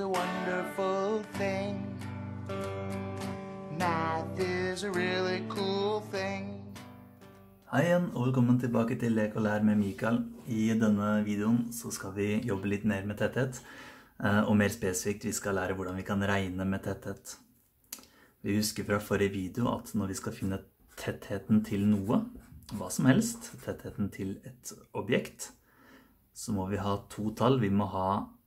a wonderful thing. Math is a really cool thing. Hei igjen, og velkommen tilbake til Lek og lær med Mikael. I denne videoen så skal vi jobbe litt mer med tetthet, eh, og mer spesifikt vi skal lære hvordan vi kan regne med tetthet. Vi husker fra forrige video at når vi skal finne tettheten til noe, hva som helst, tettheten til et objekt, så må vi ha to tall. Vi må ha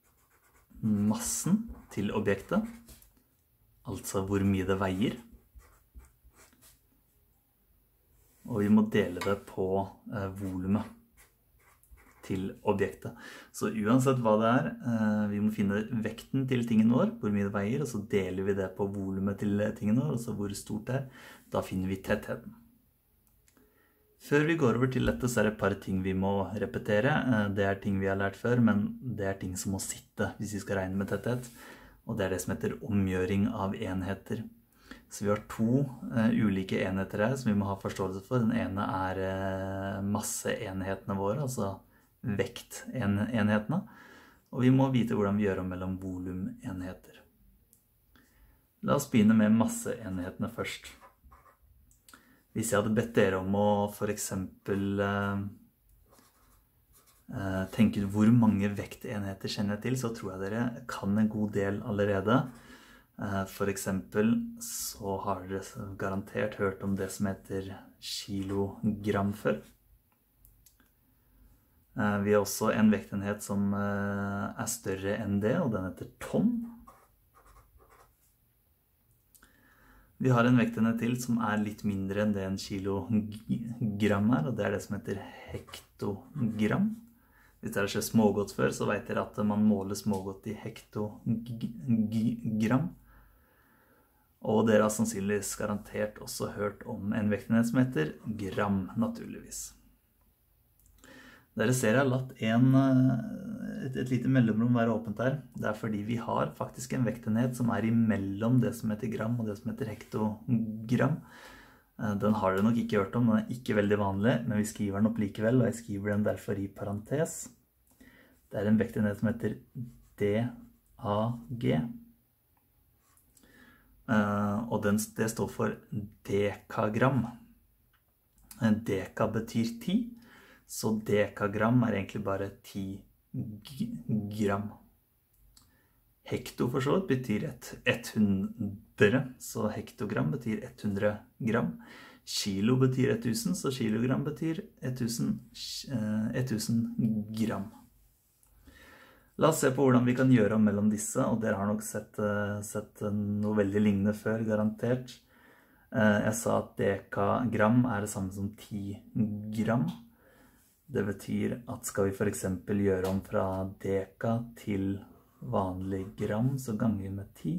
massen til objektet, altså hvor mye det veier, og vi må dele det på eh, volumet til objektet. Så uansett hva det er, eh, vi må finne vekten til tingen vår, hvor mye det veier, og så deler vi det på volumet til tingen vår, altså hvor stort det er. Da finner vi tettheten. Før vi går over til dette, så er det et par ting vi må repetere. Eh, det er ting vi har lært før, men det er ting som må sitte hvis vi skal regne med tetthet. Og det er det som heter omgjøring av enheter. Så vi har to uh, ulike enheter her som vi må ha forståelse for. Den ene er uh, masseenhetene våre, altså vektenhetene. Og vi må vite hvordan vi gjør om mellom volumenheter. La oss begynne med masseenhetene først. Hvis jeg hadde bedt dere om å f.eks. Uh, uh, tenke ut hvor mange vektenheter kjenner jeg til, så tror jeg dere kan en god del allerede. Eh, eksempel så har dere garantert hørt om det som heter kilogram før. Eh, vi har også en vektenhet som eh, er større enn det, og den heter tonn. Vi har en vektenhet til som er litt mindre enn det en kilogram er, og det er det som heter hektogram. Hvis dere har sett smågodt før, så vet dere at man måler smågodt i hektogram. Og dere har sannsynligvis garantert også hørt om en vektenhet som heter gram, naturligvis. Dere ser jeg har latt en, eh, et, et, lite mellomrom være åpent her. Det er fordi vi har faktisk en vektenhet som er imellom det som heter gram og det som heter hektogram. Eh, den har dere nok ikke hørt om, den er ikke veldig vanlig, men vi skriver den opp likevel, og jeg skriver den derfor i parentes. Det er en vektenhet som heter DAG. Eh, og den, det står for dekagram. Deka betyr ti, så dekagram er egentlig bare ti gram. Hekto for så vidt betyr et 100, så hektogram betyr 100 gram. Kilo betyr 1000, så kilogram betyr 1000, 1000 eh, gram. La oss se på hvordan vi kan gjøre om mellom disse, og dere har nok sett, eh, sett noe veldig lignende før, garantert. Eh, jeg sa at dekagram er det samme som 10 gram. Det betyr at skal vi for eksempel gjøre om fra deka til vanlig gram, så ganger vi med 10.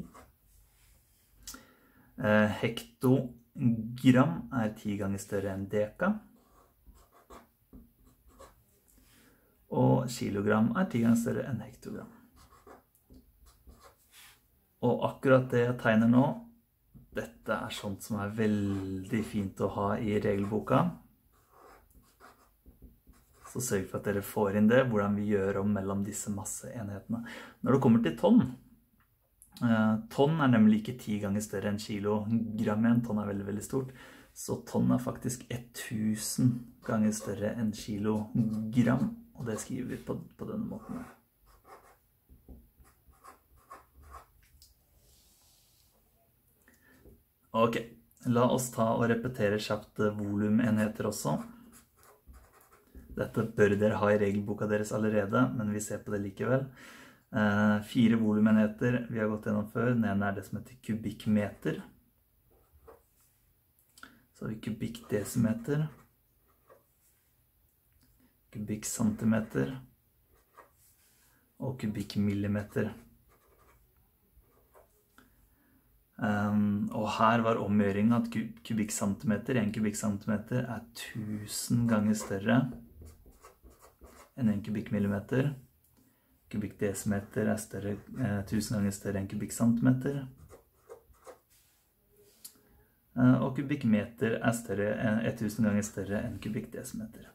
Eh, hektogram er 10 ganger større enn deka. Og kilogram er ti ganger større enn hektogram. Og akkurat det jeg tegner nå, dette er sånt som er veldig fint å ha i regelboka. Så sørg for at dere får inn det, hvordan vi gjør om mellom disse masseenhetene. Når det kommer til tonn, eh, tonn er nemlig ikke ti ganger større enn kilogram igjen. Tonn er veldig, veldig stort. Så tonn er faktisk 1000 ganger større enn kilogram. Og det skriver vi på, på denne måten. Ok, la oss ta og repetere kjapt volumenheter også. Dette bør dere ha i regelboka deres allerede, men vi ser på det likevel. Eh, fire volumenheter vi har gått gjennom før. Den ene er det som heter kubikkmeter. Så har vi kubikkdesimeter kubikkcentimeter og kubikkmillimeter. Um, og her var omgjøringen at kubikkcentimeter, en kubikkcentimeter er 1000 ganger større enn en kubikkmillimeter. Kubikkdesimeter er større, eh, 1000 ganger større enn kubikkcentimeter. Eh, og kubikkmeter er større, eh, 1000 ganger større enn kubikkdesimeter.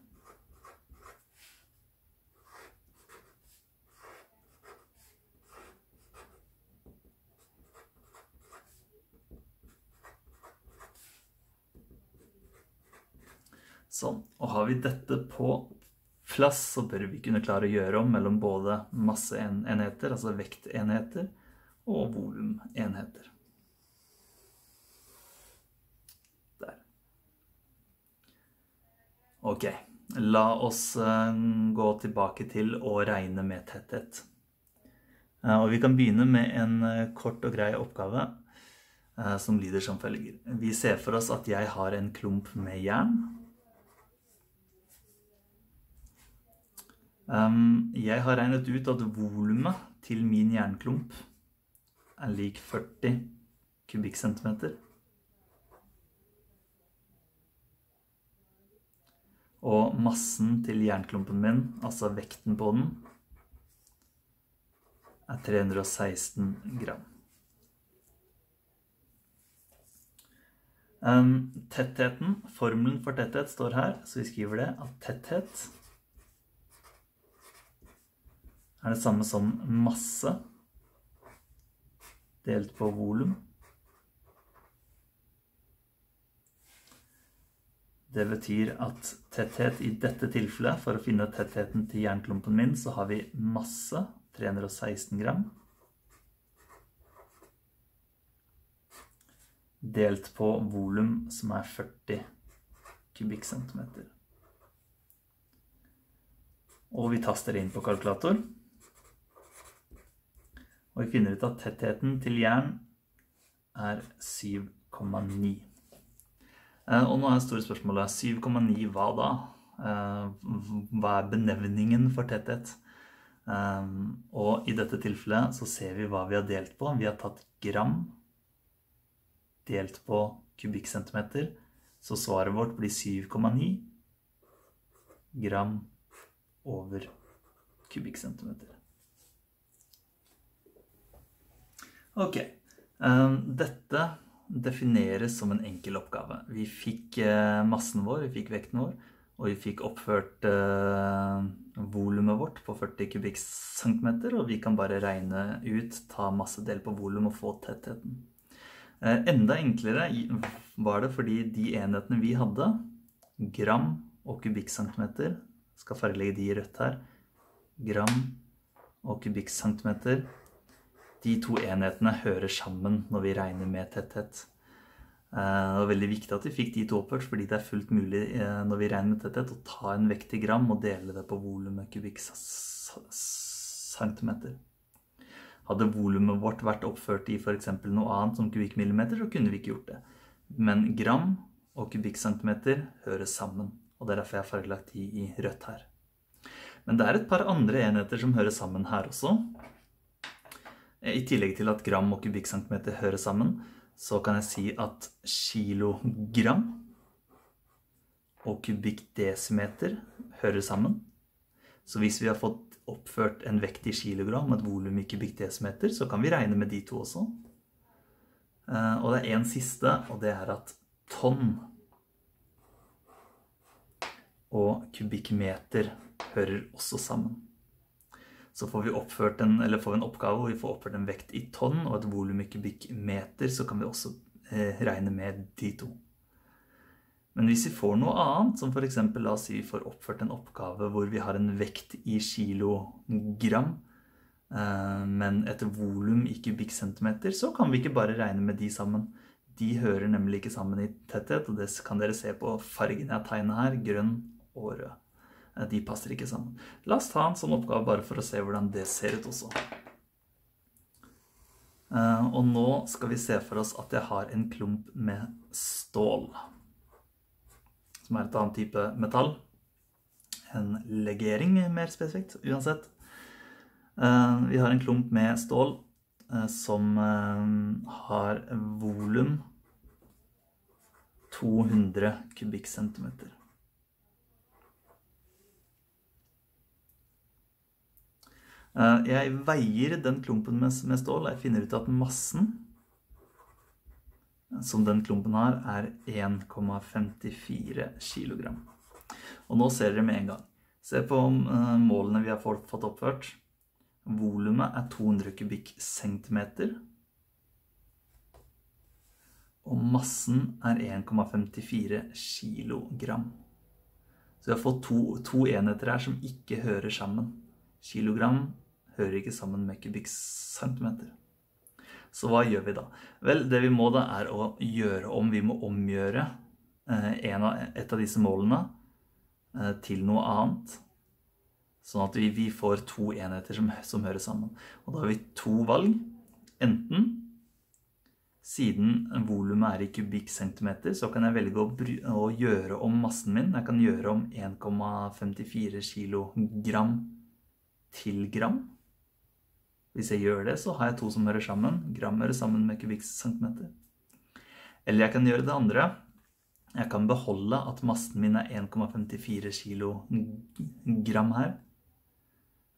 Sånn. Og har vi dette på plass, så bør vi kunne klare å gjøre om mellom både masseenheter, altså vektenheter, og volumenheter. Der. Ok, la oss eh, gå tilbake til å regne med tetthet. Eh, og vi kan begynne med en eh, kort og grei oppgave som lyder som følger. Vi ser for oss at jeg har en klump med jern. Jeg har regnet ut at volumet til min jernklump er lik 40 kubikkcentimeter. Og massen til jernklumpen min, altså vekten på den, er 316 gram. Um, tettheten, formelen for tetthet står her, så vi skriver det at tetthet er det samme som masse delt på volum. Det betyr at tetthet i dette tilfellet, for å finne tettheten til jernklumpen min, så har vi masse, 316 gram, delt på volum, som er 40 kubikkcentimeter. Og vi taster inn på kalkulator. Og vi finner ut at tettheten til jern er 7,9. Eh, og nå er store spørsmålet 7,9 hva da? Eh, hva er benevningen for tetthet? Eh, og i dette tilfellet så ser vi hva vi har delt på. Vi har tatt gram delt på kubikkcentimeter. Så svaret vårt blir 7,9 gram over kubikkcentimeter. Ok. Dette defineres som en enkel oppgave. Vi fikk eh, massen vår, vi fikk vekten vår, og vi fikk oppført eh, volumet vårt på 40 kubikkcentimeter, og vi kan bare regne ut, ta massedel på volum og få tettheten. Eh, enda enklere var det fordi de enhetene vi hadde, gram og kubikkcentimeter, skal fargelegge de i rødt her, gram og kubikkcentimeter, de to enhetene hører sammen når vi regner med tetthet. Eh, det var veldig viktig at vi fikk de to oppført, fordi det er fullt mulig eh, når vi regner med tetthet å ta en vekt i gram og dele det på volumet kubikkcentimeter. Hadde volumet vårt vært oppført i f.eks. noe annet som kubikkmillimeter, så kunne vi ikke gjort det. Men gram og kubikkcentimeter hører sammen, og det er derfor jeg har fargelagt de i rødt her. Men det er et par andre enheter som hører sammen her også. I tillegg til at gram og kubikkcentimeter hører sammen, så kan jeg si at kilogram og kubikkdesimeter hører sammen. Så hvis vi har fått oppført en vekt i kilogram og et volum i kubikkdesimeter, så kan vi regne med de to også. Eh, og det er en siste, og det er at tonn og kubikkmeter hører også sammen så får vi, oppført en, får en oppgave hvor vi får oppført en vekt i tonn og et volum i kubikkmeter, så kan vi også eh, regne med de to. Men hvis vi får noe annet, som f.eks. la oss si vi får oppført en oppgave hvor vi har en vekt i kilogram, eh, men et volum i kubikkcentimeter, så kan vi ikke bare regne med de sammen. De hører nemlig ikke sammen i tetthet, og det kan dere se på fargen jeg tegner her, grønn og rød. Eh, de passer ikke sammen. La oss ta en sånn oppgave bare for å se hvordan det ser ut også. Eh, og nå skal vi se for oss at jeg har en klump med stål. Som er et annet type metall. En legering, mer spesifikt, uansett. Eh, vi har en klump med stål som har volum 200 kubikkcentimeter. Eh, jeg veier den klumpen med, stål. Jeg finner ut at massen som den klumpen har, er 1,54 kg. Og nå ser dere med en gang. Se på eh, målene vi har fått oppført. Volumet er 200 kubikkcentimeter. Og massen er 1,54 kg. Så vi har fått to, to enheter her som ikke hører sammen. Kilogram hører ikke sammen med kubikkcentimeter. Så hva gjør vi da? Vel, det vi må da er å gjøre om. Vi må omgjøre eh, et av disse målene eh, til noe annet. Sånn at vi får to enheter som, som, hører sammen. Og da har vi to valg. Enten, siden volumet er i kubikkcentimeter, så kan jeg velge å, å, gjøre om massen min. Jeg kan gjøre om 1,54 kilogram til gram. Hvis jeg gjør det, så har jeg to som hører sammen. Gram hører sammen med kubikkcentimeter. Eller jeg kan gjøre det andre. Jeg kan beholde at massen min er 1,54 kg her.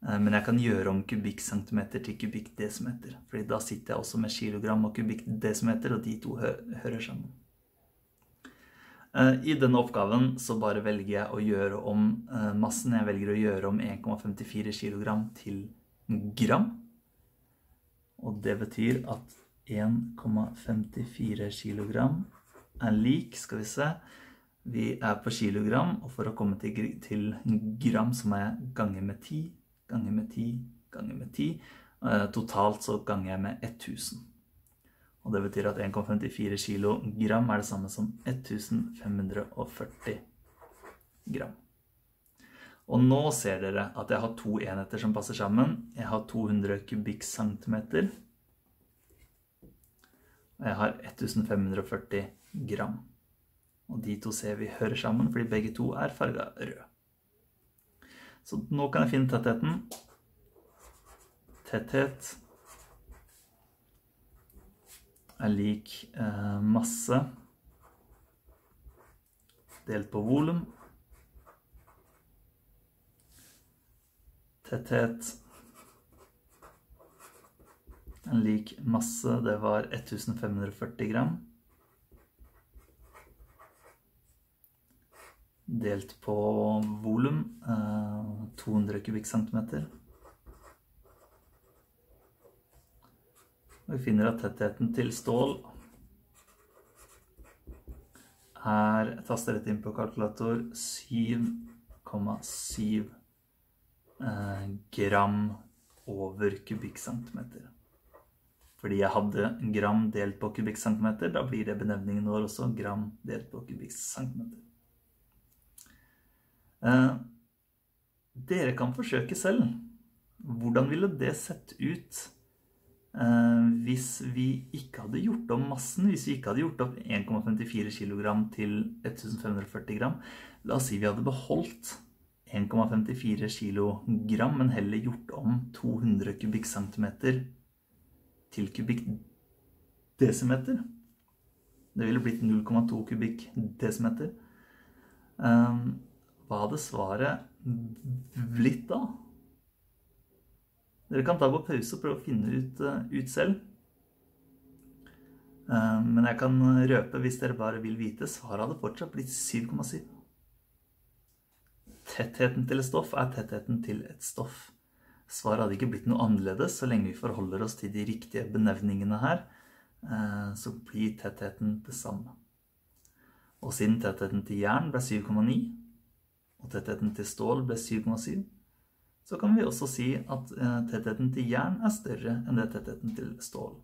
Eh, men jeg kan gjøre om kubikkcentimeter til kubikkdesimeter. fordi da sitter jeg også med kilogram og kubikkdesimeter, og de to hører sammen. Eh, I denne oppgaven så bare velger jeg å gjøre om eh, massen. Jeg velger å gjøre om 1,54 kg til gram. Og det betyr at 1,54 kg er lik Skal vi se Vi er på kilogram, og for å komme til, gram så må jeg gange med 10, gange med 10, gange med 10. Eh, totalt så ganger jeg med 1000. Og det betyr at 1,54 kg er det samme som 1540 gram. Og nå ser dere at jeg har to enheter som passer sammen. Jeg har 200 kubikkcentimeter. Og jeg har 1540 gram. Og de to ser vi hører sammen, fordi begge to er farga rød. Så nå kan jeg finne tettheten. Tetthet er lik eh, masse delt på volum tetthet En lik masse, det var 1540 gram. Delt på volum, 200 eh, kubikkcentimeter. Vi finner at tettheten til stål er taster inn på kalkulator 7,7 Eh, gram over kubikkcentimeter. Fordi jeg hadde gram delt på kubikkcentimeter, da blir det benevningen vår også gram delt på kubikkcentimeter. Eh, dere kan forsøke selv. Hvordan ville det sett ut hvis vi ikke hadde gjort om massen? Hvis vi ikke hadde gjort opp 1,54 kg til 1540 gram? La oss si vi hadde beholdt 1,54 kg, men heller gjort om 200 kubikkcentimeter til kubikkdesimeter. Det ville blitt 0,2 kubikkdesimeter. Um, hva hadde svaret blitt da? Dere kan ta på pause og prøve å finne ut, uh, ut selv. Um, men jeg kan røpe, hvis dere bare vil vite, svaret hadde fortsatt blitt 7,7 tettheten til et stoff er tettheten til et stoff. Svaret hadde ikke blitt noe annerledes så lenge vi forholder oss til de riktige benevningene her. Eh, så blir tettheten det samme. Og siden tettheten til jern ble 7,9, og tettheten til stål ble 7,7, så kan vi også si at eh, tettheten til jern er større enn det tettheten til stål.